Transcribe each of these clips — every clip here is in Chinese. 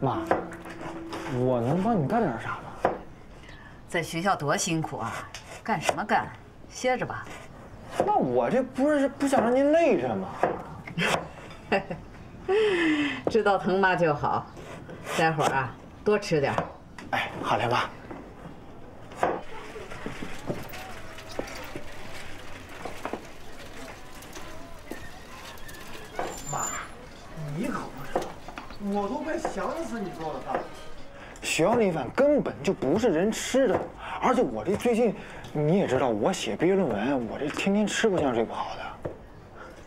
妈，我能帮你干点啥吗？在学校多辛苦啊，干什么干？歇着吧。那我这不是不想让您累着吗？知道疼妈就好，待会儿啊多吃点。哎，好嘞，妈。妈，你可我都快想死你做的饭了。学校那饭根本就不是人吃的，而且我这最近，你也知道，我写毕业论文，我这天天吃不香睡不好的。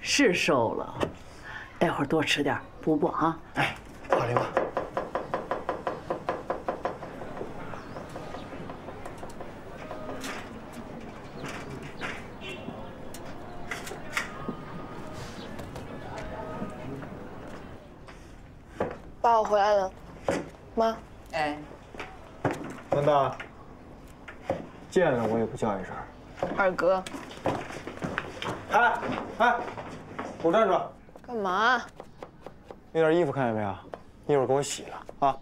是瘦了，待会儿多吃点，补补啊。哎，好嘞，妈。爸，我回来了。妈，哎，文大，见了我也不叫一声。二哥，哎哎，给我站住！干嘛？那件衣服看见没有？一会儿给我洗了啊！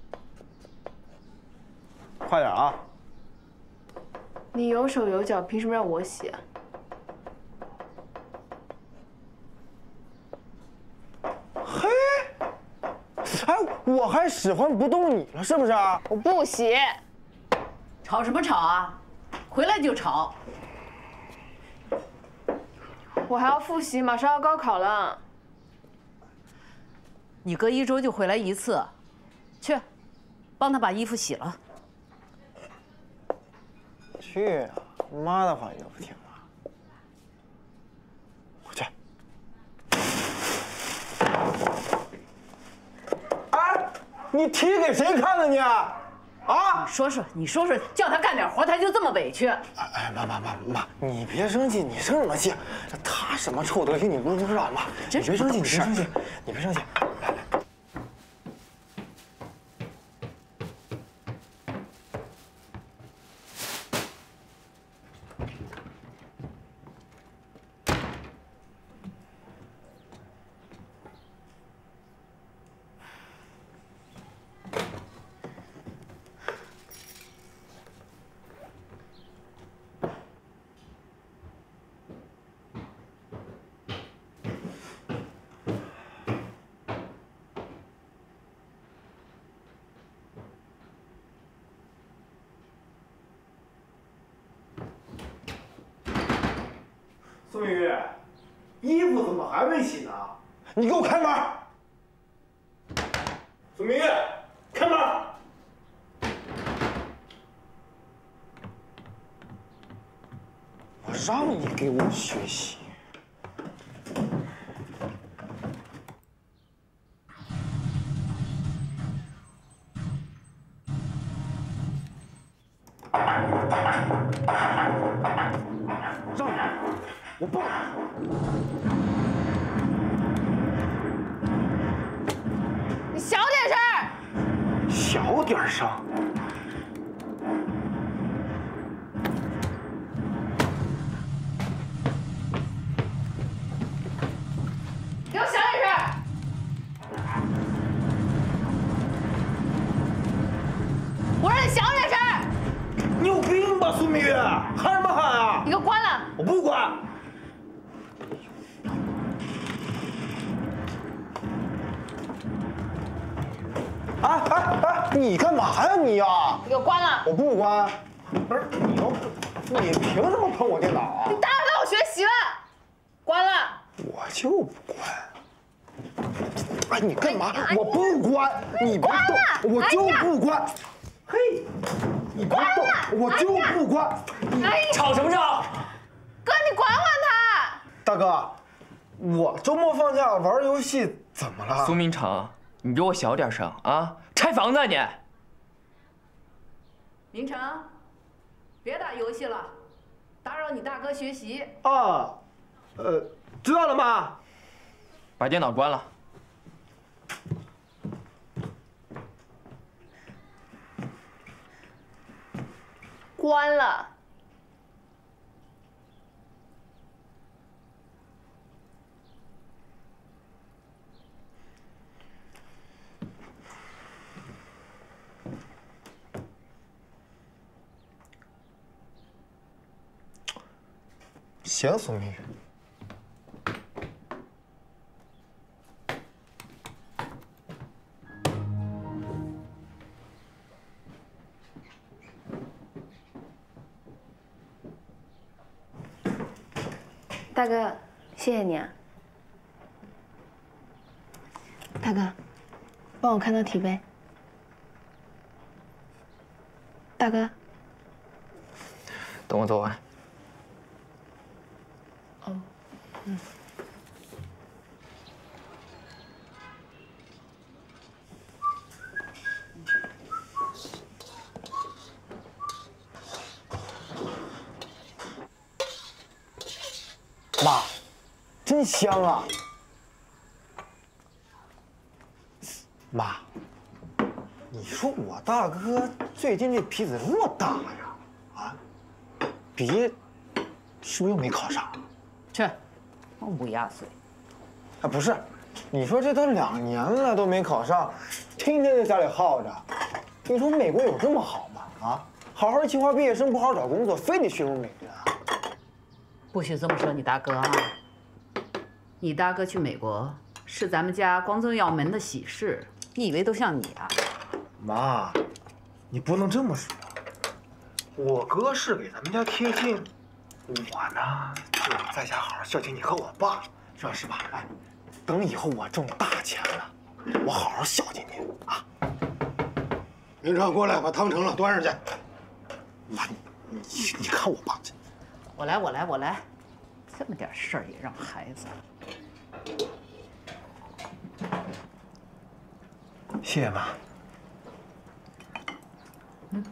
快点啊！你有手有脚，凭什么让我洗啊？嘿，哎，我还使唤不动你了，是不是啊？我不洗。吵什么吵啊？回来就吵。我还要复习，马上要高考了。你哥一周就回来一次，去，帮他把衣服洗了。去啊！妈的话你都不听啊！我去。哎，你踢给谁看呢你？啊！你说说，你说说，叫他干点活，他就这么委屈。哎哎，妈妈妈妈，你别生气，你生什么气？这他什么臭德行，你不不知道妈？你别生气，你别生气，你别生气。宋明玉，衣服怎么还没洗呢？你给我开门！宋明月，开门！我让你给我学习。不。你小点声！小点声。你干嘛呀你呀？你给我关了！我不关。不是你又，你凭什么碰我电脑啊你？打扰到我学习了！关了！我就不关。哎，你干嘛？我不关，你别动，我就不关。嘿，你别动，我就不关。吵什么吵？哥，你管管他！大哥，我周末放假玩游戏怎么了？苏明成，你给我小点声啊！拆房子啊你！明成，别打游戏了，打扰你大哥学习。啊，呃，知道了妈。把电脑关了。关了。行，苏明。大哥，谢谢你啊。大哥，帮我看到题呗。大哥，等我做完。哦，嗯。妈，真香啊！妈，你说我大哥最近这皮子那么大呀，啊，别是不是又没考上？去，乌鸦嘴！啊，不是，你说这都两年了都没考上，天天在家里耗着。你说美国有这么好吗？啊，好好清华毕业生不好好找工作，非得去欧美国。不许这么说你大哥啊！你大哥去美国是咱们家光宗耀门的喜事，你以为都像你啊？妈，你不能这么说。我哥是给咱们家贴金，我呢就在家好好孝敬你和我爸，是吧？是吧？哎，等以后我挣大钱了，我好好孝敬您啊！明川，过来，把汤盛了，端上去。妈，你你看我爸这。我来，我来，我来，这么点事儿也让孩子。谢谢妈。嗯。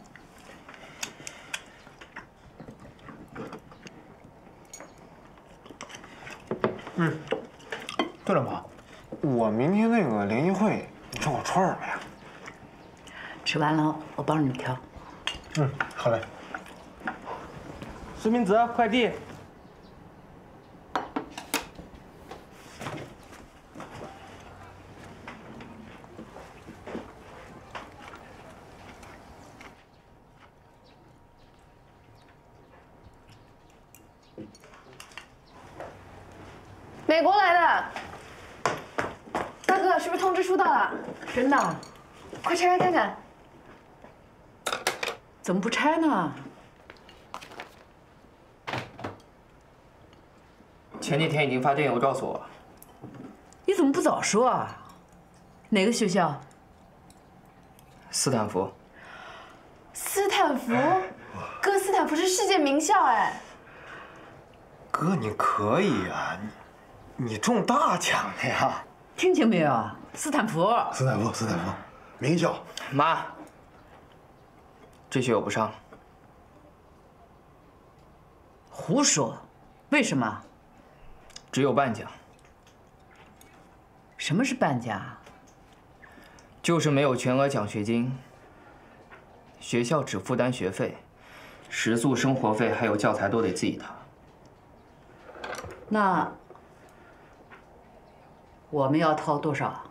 嗯。对了，妈，我明天那个联谊会，你说我穿什么呀？吃完了，我帮你挑。嗯，好嘞。孙明泽，快递。美国来的，大哥，是不是通知书到了？真的？快拆开看看。怎么不拆呢？前几天已经发电邮告诉我，你怎么不早说啊？哪个学校？斯坦福。斯坦福，哥，斯坦福是世界名校哎。哥，你可以啊，你你中大奖了呀！听见没有？斯坦福。斯坦福，斯坦福，名校。妈，这学我不上。胡说，为什么？只有半奖。什么是半价？就是没有全额奖学金，学校只负担学费，食宿、生活费还有教材都得自己掏。那我们要掏多少？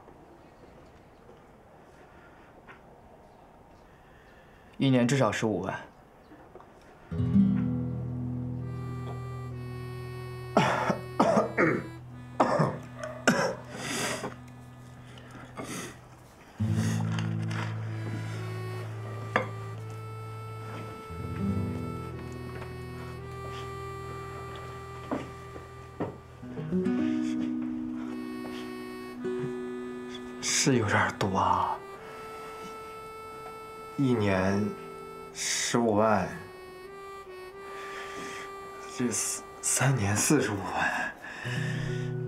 一年至少十五万。是有点多啊，一年十五万，这三三年四十五万。